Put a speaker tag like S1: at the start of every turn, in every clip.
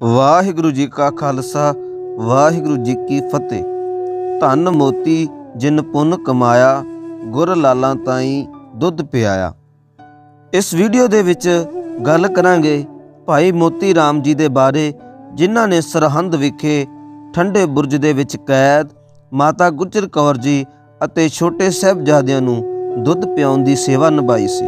S1: ਵਾਹਿਗੁਰੂ ਜੀ ਕਾ ਖਾਲਸਾ, ਵਾਹਿਗੁਰੂ ਜੀ ਕੀ ਫਤਿਹ। ਧੰਨ ਮੋਤੀ ਜਿਨ ਪੁੰਨ ਕਮਾਇਆ, ਗੁਰ ਲਾਲਾਂ ਤਾਈ ਦੁੱਧ ਪਿਆਇਆ। ਇਸ ਵੀਡੀਓ ਦੇ ਵਿੱਚ ਗੱਲ ਕਰਾਂਗੇ ਭਾਈ ਮੋਤੀ ਰਾਮ ਜੀ ਦੇ ਬਾਰੇ, ਜਿਨ੍ਹਾਂ ਨੇ ਸਰਹੰਦ ਵਿਖੇ ਠੰਡੇ ਬੁਰਜ ਦੇ ਵਿੱਚ ਕੈਦ, ਮਾਤਾ ਗੁਜਰ ਕੌਰ ਜੀ ਅਤੇ ਛੋਟੇ ਸਾਹਿਬਜ਼ਾਦਿਆਂ ਨੂੰ ਦੁੱਧ ਪਿਆਉਣ ਦੀ ਸੇਵਾ ਨਿਭਾਈ ਸੀ।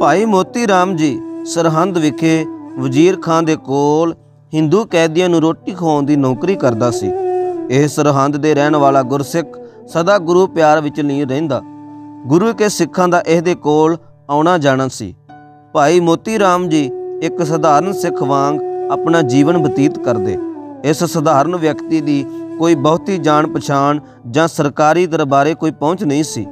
S1: ਭਾਈ ਮੋਤੀ ਰਾਮ ਜੀ ਸਰਹੰਦ ਵਿਖੇ ਵਜ਼ੀਰ ਖਾਨ ਦੇ ਕੋਲ ਹਿੰਦੂ ਕੈਦੀਆਂ ਨੂੰ ਰੋਟੀ ਖਵਾਉਣ ਦੀ ਨੌਕਰੀ ਕਰਦਾ ਸੀ। ਇਹ ਸਰਹੰਦ ਦੇ ਰਹਿਣ ਵਾਲਾ ਗੁਰਸਿੱਖ ਸਦਾ ਗੁਰੂ ਪਿਆਰ ਵਿੱਚ ਨਹੀਂ ਰਹਿੰਦਾ। ਗੁਰੂ ਕੇ ਸਿੱਖਾਂ ਦਾ ਇਹਦੇ ਕੋਲ ਆਉਣਾ ਜਾਣਾ ਸੀ। ਭਾਈ ਮੋਤੀ ਰਾਮ ਜੀ ਇੱਕ ਸਧਾਰਨ ਸਿੱਖ ਵਾਂਗ ਆਪਣਾ ਜੀਵਨ ਬਤੀਤ ਕਰਦੇ। ਇਸ ਸਧਾਰਨ ਵਿਅਕਤੀ ਦੀ ਕੋਈ ਬਹੁਤੀ ਜਾਣ ਪਛਾਣ ਜਾਂ ਸਰਕਾਰੀ ਦਰਬਾਰੇ ਕੋਈ ਪਹੁੰਚ ਨਹੀਂ ਸੀ।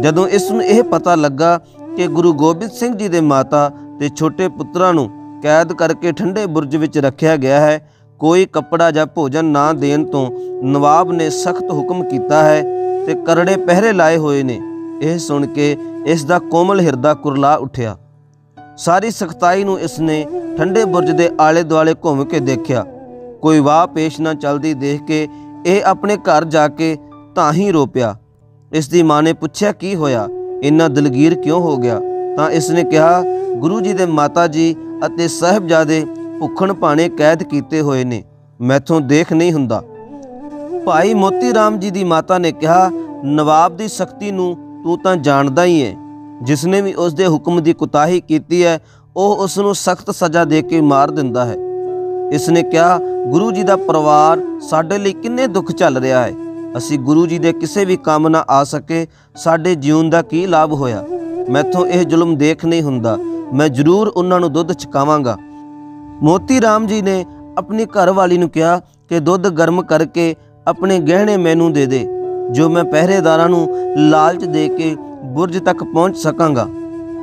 S1: ਜਦੋਂ ਇਸ ਨੂੰ ਇਹ ਪਤਾ ਲੱਗਾ ਕਿ ਗੁਰੂ ਗੋਬਿੰਦ ਸਿੰਘ ਜੀ ਦੇ ਮਾਤਾ ਤੇ ਛੋਟੇ ਪੁੱਤਰਾਂ ਨੂੰ ਕੈਦ ਕਰਕੇ ਠੰਡੇ ਬੁਰਜ ਵਿੱਚ ਰੱਖਿਆ ਗਿਆ ਹੈ। ਕੋਈ ਕੱਪੜਾ ਜਾਂ ਭੋਜਨ ਨਾ ਦੇਣ ਤੋਂ ਨਵਾਬ ਨੇ ਸਖਤ ਹੁਕਮ ਕੀਤਾ ਹੈ ਤੇ ਕਰੜੇ ਪਹਿਰੇ ਲਾਏ ਹੋਏ ਨੇ। ਇਹ ਸੁਣ ਕੇ ਇਸ ਦਾ ਕੋਮਲ ਹਿਰਦਾ ਕੁਰਲਾ ਉੱਠਿਆ। ਸਾਰੀ ਸਖਤਾਈ ਨੂੰ ਇਸ ਨੇ ਠੰਡੇ ਬੁਰਜ ਦੇ ਆਲੇ ਦੁਆਲੇ ਘੁੰਮ ਕੇ ਦੇਖਿਆ। ਕੋਈ ਵਾਹ ਪੇਸ਼ ਨਾ ਚਲਦੀ ਦੇਖ ਕੇ ਇਹ ਆਪਣੇ ਘਰ ਜਾ ਕੇ ਤਾਂ ਹੀ ਰੋ ਪਿਆ ਇਸ ਦੀ ਮਾਂ ਨੇ ਪੁੱਛਿਆ, ਕੀ ਹੋਇਆ? ਇੰਨਾ ਦਲਗੀਰ ਕਿਉਂ ਹੋ ਗਿਆ? ਤਾਂ ਇਸ ਨੇ ਕਿਹਾ, ਗੁਰੂ ਜੀ ਦੇ ਮਾਤਾ ਜੀ ਅਤੇ ਸਾਹਿਬਜ਼ਾਦੇ ਭੁੱਖਣ ਭਾਣੇ ਕੈਦ ਕੀਤੇ ਹੋਏ ਨੇ, ਮੈਥੋਂ ਦੇਖ ਨਹੀਂ ਹੁੰਦਾ। ਭਾਈ ਮੋਤੀ ਰਾਮ ਜੀ ਦੀ ਮਾਤਾ ਨੇ ਕਿਹਾ, ਨਵਾਬ ਦੀ ਸਖਤੀ ਨੂੰ ਤੂੰ ਤਾਂ ਜਾਣਦਾ ਹੀ ਹੈ। ਜਿਸ ਨੇ ਵੀ ਉਸ ਦੇ ਹੁਕਮ ਦੀ ਕੁਤਾਹੀ ਕੀਤੀ ਹੈ, ਉਹ ਉਸ ਨੂੰ ਸਖਤ ਸਜ਼ਾ ਦੇ ਕੇ ਮਾਰ ਦਿੰਦਾ ਹੈ। ਇਸ ਨੇ ਕਿਹਾ, ਗੁਰੂ ਜੀ ਦਾ ਪਰਿਵਾਰ ਸਾਡੇ ਲਈ ਕਿੰਨੇ ਦੁੱਖ ਚੱਲ ਰਿਹਾ ਹੈ। ਅਸੀਂ ਗੁਰੂ ਜੀ ਦੇ ਕਿਸੇ ਵੀ ਕੰਮ ਨਾ ਆ ਸਕੇ, ਸਾਡੇ ਜੀਵਨ ਦਾ ਕੀ ਲਾਭ ਹੋਇਆ? ਮੈਥੋਂ ਇਹ ਜ਼ੁਲਮ ਦੇਖ ਨਹੀਂ ਹੁੰਦਾ। ਮੈਂ ਜ਼ਰੂਰ ਉਹਨਾਂ ਨੂੰ ਦੁੱਧ ਚਕਾਵਾਂਗਾ ਮੋਤੀ ਰਾਮ ਜੀ ਨੇ ਆਪਣੀ ਘਰਵਾਲੀ ਨੂੰ ਕਿਹਾ ਕਿ ਦੁੱਧ ਗਰਮ ਕਰਕੇ ਆਪਣੇ ਗਹਿਣੇ ਮੈਨੂੰ ਦੇ ਦੇ, ਜੋ ਮੈਂ ਪਹਿਰੇਦਾਰਾਂ ਨੂੰ ਲਾਲਚ ਦੇ ਕੇ ਬੁਰਜ ਤੱਕ ਪਹੁੰਚ ਸਕਾਂਗਾ।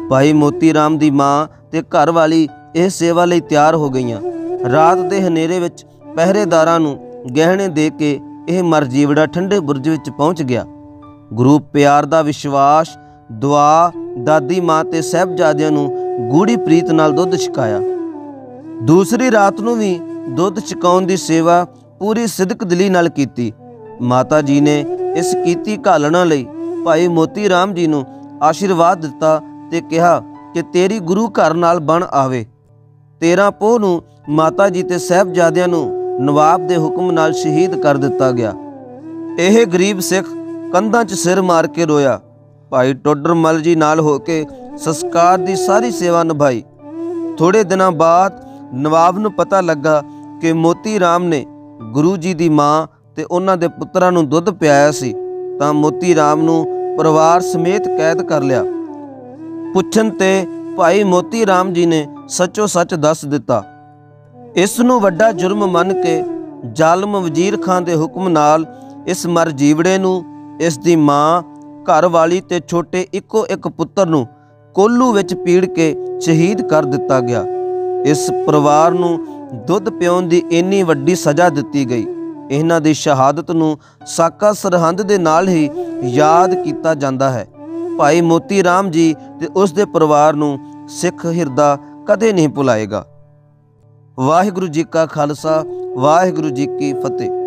S1: ਭਾਈ ਮੋਤੀ ਰਾਮ ਦੀ ਮਾਂ ਤੇ ਘਰਵਾਲੀ ਇਹ ਸੇਵਾ ਲਈ ਤਿਆਰ ਹੋ ਗਈਆਂ। ਰਾਤ ਦੇ ਹਨੇਰੇ ਵਿੱਚ ਪਹਿਰੇਦਾਰਾਂ ਨੂੰ ਗਹਿਣੇ ਦੇ ਕੇ ਇਹ ਮਰਜੀਵੜਾ ਠੰਡੇ ਬੁਰਜ ਵਿੱਚ ਪਹੁੰਚ ਗਿਆ। ਗੁਰੂ ਪਿਆਰ ਦਾ ਵਿਸ਼ਵਾਸ, ਦੁਆ ਦਾਦੀ ਮਾਂ ਤੇ ਸਹਿਬਜ਼ਾਦਿਆਂ ਨੂੰ ਗੂੜੀ ਪ੍ਰੀਤ ਨਾਲ ਦੁੱਧ ਛਕਾਇਆ। ਦੂਸਰੀ ਰਾਤ ਨੂੰ ਵੀ ਦੁੱਧ ਛਕਾਉਣ ਦੀ ਸੇਵਾ ਪੂਰੀ ਸਿਦਕ ਦਿਲੀ ਨਾਲ ਕੀਤੀ। ਮਾਤਾ ਜੀ ਨੇ ਇਸ ਕੀਤੀ ਘਾਲਣਾ ਲਈ ਭਾਈ ਮੋਤੀ ਰਾਮ ਜੀ ਨੂੰ ਆਸ਼ੀਰਵਾਦ ਦਿੱਤਾ ਤੇ ਕਿਹਾ ਕਿ ਤੇਰੀ ਗੁਰੂ ਘਰ ਨਾਲ ਬਣ ਆਵੇ। 13 ਪੋਹ ਨੂੰ ਮਾਤਾ ਜੀ ਤੇ ਸਹਿਬਜ਼ਾਦਿਆਂ ਨੂੰ ਨਵਾਬ ਦੇ ਹੁਕਮ ਨਾਲ ਸ਼ਹੀਦ ਕਰ ਦਿੱਤਾ ਗਿਆ। ਇਹ ਗਰੀਬ ਸਿੱਖ ਕੰਧਾਂ 'ਚ ਸਿਰ ਮਾਰ ਕੇ ਰੋਇਆ। ਭਾਈ ਟੋਡਰਮਲ ਜੀ ਨਾਲ ਹੋ ਕੇ ਸੰਸਕਾਰ ਦੀ ਸਾਰੀ ਸੇਵਾ ਨਿਭਾਈ। ਥੋੜੇ ਦਿਨਾਂ ਬਾਅਦ ਨਵਾਬ ਨੂੰ ਪਤਾ ਲੱਗਾ ਕਿ ਮੋਤੀ ਰਾਮ ਨੇ ਗੁਰੂ ਜੀ ਦੀ ਮਾਂ ਤੇ ਉਹਨਾਂ ਦੇ ਪੁੱਤਰਾਂ ਨੂੰ ਦੁੱਧ ਪਿਆਇਆ ਸੀ, ਤਾਂ ਮੋਤੀ ਰਾਮ ਨੂੰ ਪਰਿਵਾਰ ਸਮੇਤ ਕੈਦ ਕਰ ਲਿਆ। ਪੁੱਛਣ ਤੇ ਭਾਈ ਮੋਤੀ ਰਾਮ ਜੀ ਨੇ ਸੱਚੋ ਸੱਚ ਦੱਸ ਦਿੱਤਾ। ਇਸ ਨੂੰ ਵੱਡਾ ਜੁਰਮ ਮੰਨ ਕੇ ਜ਼ਾਲਮ ਵਜ਼ੀਰ ਖਾਨ ਦੇ ਹੁਕਮ ਨਾਲ ਇਸ ਮਰ ਜੀਵੜੇ ਨੂੰ, ਇਸ ਦੀ ਮਾਂ ਘਰ ਵਾਲੀ ਤੇ ਛੋਟੇ ਇੱਕੋ ਇੱਕ ਪੁੱਤਰ ਨੂੰ ਕੋਲੂ ਵਿੱਚ ਪੀੜ ਕੇ ਸ਼ਹੀਦ ਕਰ ਦਿੱਤਾ ਗਿਆ। ਇਸ ਪਰਿਵਾਰ ਨੂੰ ਦੁੱਧ ਪਿਉਣ ਦੀ ਇੰਨੀ ਵੱਡੀ ਸਜ਼ਾ ਦਿੱਤੀ ਗਈ। ਇਹਨਾਂ ਦੀ ਸ਼ਹਾਦਤ ਨੂੰ ਸਾਕਾ ਸਰਹੰਦ ਦੇ ਨਾਲ ਹੀ ਯਾਦ ਕੀਤਾ ਜਾਂਦਾ ਹੈ। ਭਾਈ ਮੋਤੀ ਰਾਮ ਜੀ ਤੇ ਉਸ ਦੇ ਪਰਿਵਾਰ ਨੂੰ ਸਿੱਖ ਹਿਰਦਾ ਕਦੇ ਨਹੀਂ ਭੁਲਾਏਗਾ। ਵਾਹਿਗੁਰੂ ਜੀ ਕਾ ਖਾਲਸਾ, ਵਾਹਿਗੁਰੂ ਜੀ ਕੀ ਫਤਿਹ।